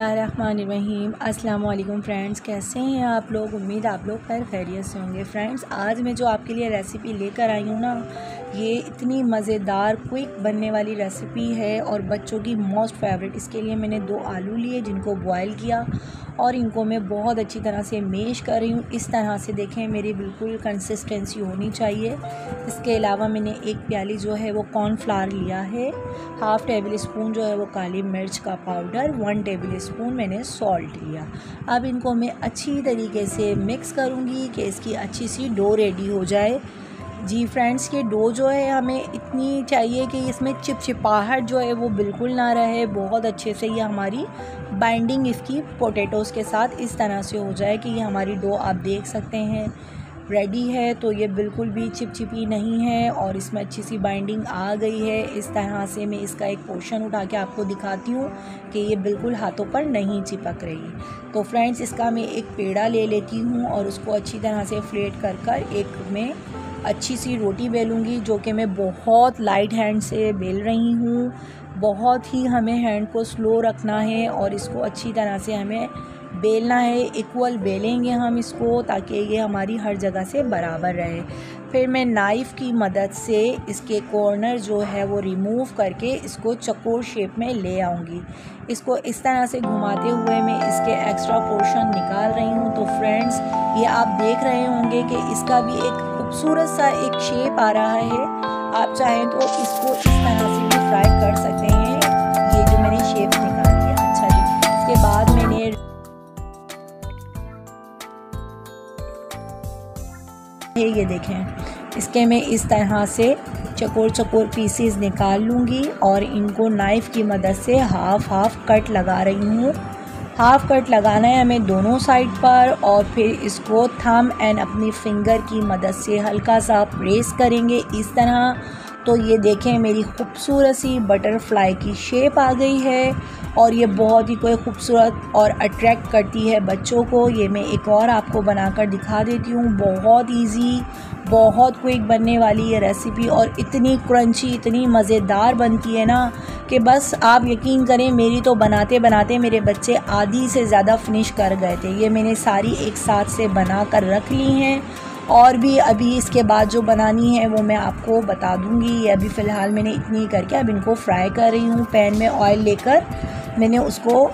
रहीम अस्सलाम वालेकुम फ्रेंड्स, कैसे हैं आप लोग? उम्मीद आप लोग खैर खैरियत से होंगे। फ्रेंड्स, आज मैं जो आपके लिए रेसिपी लेकर आई हूँ ना, ये इतनी मज़ेदार, क्विक बनने वाली रेसिपी है और बच्चों की मोस्ट फेवरेट। इसके लिए मैंने दो आलू लिए, जिनको बॉयल किया और इनको मैं बहुत अच्छी तरह से मेश कर रही हूँ। इस तरह से देखें, मेरी बिल्कुल कंसिस्टेंसी होनी चाहिए। इसके अलावा मैंने एक प्याली जो है, वो कॉर्नफ्लावर लिया है। हाफ़ टेबल स्पून जो है, वो काली मिर्च का पाउडर, वन टेबल स्पून मैंने सॉल्ट लिया। अब इनको मैं अच्छी तरीके से मिक्स करूँगी कि इसकी अच्छी सी डो रेडी हो जाए। जी फ्रेंड्स ये डो जो है हमें इतनी चाहिए कि इसमें चिपचिपाहट जो है वो बिल्कुल ना रहे। बहुत अच्छे से ये हमारी बाइंडिंग इसकी पोटैटोज़ के साथ इस तरह से हो जाए कि ये हमारी डो आप देख सकते हैं। रेडी है तो ये बिल्कुल भी चिपचिपी नहीं है और इसमें अच्छी सी बाइंडिंग आ गई है। इस तरह से मैं इसका एक पोर्शन उठा के आपको दिखाती हूँ कि ये बिल्कुल हाथों पर नहीं चिपक रही। तो फ्रेंड्स इसका मैं एक पेड़ा ले लेती हूँ और उसको अच्छी तरह से फ्लेट कर कर एक में अच्छी सी रोटी बेलूँगी, जो कि मैं बहुत लाइट हैंड से बेल रही हूँ। बहुत ही हमें हैंड को स्लो रखना है और इसको अच्छी तरह से हमें बेलना है इक्वल बेलेंगे हम इसको ताकि ये हमारी हर जगह से बराबर रहे। फिर मैं नाइफ़ की मदद से इसके कॉर्नर जो है वो रिमूव करके इसको चकोर शेप में ले आऊँगी। इसको इस तरह से घुमाते हुए मैं इसके एक्स्ट्रा पोर्शन निकाल रही हूँ। तो फ्रेंड्स ये आप देख रहे होंगे कि इसका भी एक खूबसूरत सा एक शेप आ रहा है। आप चाहें तो इसको इस तरह से भी फ्राई कर सकते हैं। ये देखें। इसके मैं इस तरह से चकोर चकोर पीसीस निकाल लूँगी और इनको नाइफ़ की मदद से हाफ़ हाफ़ कट लगा रही हूँ। हाफ़ कट लगाना है हमें दोनों साइड पर और फिर इसको थम एंड अपनी फिंगर की मदद से हल्का सा प्रेस करेंगे। इस तरह तो ये देखें मेरी खूबसूरत सी बटरफ्लाई की शेप आ गई है और ये बहुत ही कोई खूबसूरत और अट्रैक्ट करती है बच्चों को। ये मैं एक और आपको बनाकर दिखा देती हूँ। बहुत इजी बहुत क्विक बनने वाली ये रेसिपी और इतनी क्रंची इतनी मज़ेदार बनती है ना कि बस आप यकीन करें, मेरी तो बनाते बनाते मेरे बच्चे आधी से ज़्यादा फिनिश कर गए थे। ये मैंने सारी एक साथ से बना कर रख ली हैं। और भी अभी इसके बाद जो बनानी है वो मैं आपको बता दूँगी। ये अभी फ़िलहाल मैंने इतनी करके अब इनको फ्राई कर रही हूँ। पैन में ऑयल लेकर मैंने उसको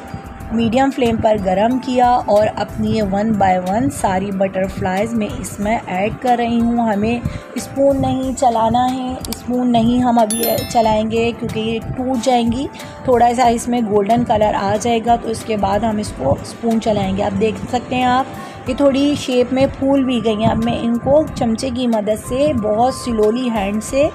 मीडियम फ्लेम पर गरम किया और अपनी ये वन बाय वन सारी बटरफ्लाइज मैं इसमें ऐड कर रही हूँ। हमें स्पून नहीं चलाना है। स्पून नहीं हम अभी चलाएँगे क्योंकि ये टूट जाएँगी। थोड़ा सा इसमें गोल्डन कलर आ जाएगा तो इसके बाद हम इसको स्पून चलाएँगे। आप देख सकते हैं आप ये थोड़ी शेप में फूल भी गई हैं। अब मैं इनको चमचे की मदद से बहुत स्लोली हैंड से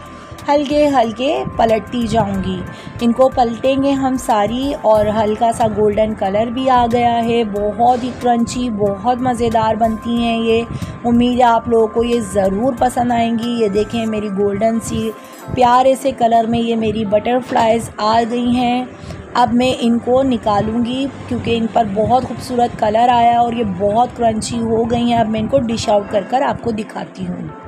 हल्के हल्के पलटती जाऊँगी। इनको पलटेंगे हम सारी और हल्का सा गोल्डन कलर भी आ गया है। बहुत ही क्रंची बहुत मज़ेदार बनती हैं ये। उम्मीद है आप लोगों को ये ज़रूर पसंद आएँगी। ये देखें मेरी गोल्डन सी प्यारे से कलर में ये मेरी बटरफ्लाइज आ गई हैं। अब मैं इनको निकालूँगी क्योंकि इन पर बहुत खूबसूरत कलर आया और ये बहुत क्रंची हो गई हैं। अब मैं इनको डिश आउट कर कर आपको दिखाती हूँ।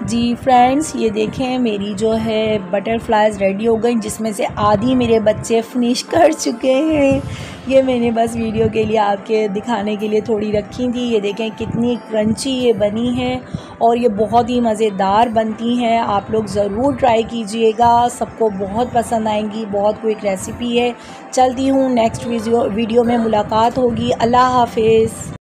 जी फ्रेंड्स ये देखें, मेरी जो है बटरफ्लाइज रेडी हो गई, जिसमें से आधी मेरे बच्चे फिनिश कर चुके हैं। ये मैंने बस वीडियो के लिए आपके दिखाने के लिए थोड़ी रखी थी। ये देखें, कितनी क्रंची ये बनी है और ये बहुत ही मज़ेदार बनती हैं। आप लोग ज़रूर ट्राई कीजिएगा। सबको बहुत पसंद आएँगी, बहुत क्विक रेसिपी है। चलती हूँ नेक्स्ट वीडियो वीडियो में मुलाकात होगी। अल्लाह हाफिज़।